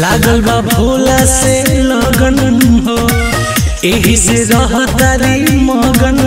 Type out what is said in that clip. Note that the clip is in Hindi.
लागल बा भोला से लगन हो। एही से रहतारी मगन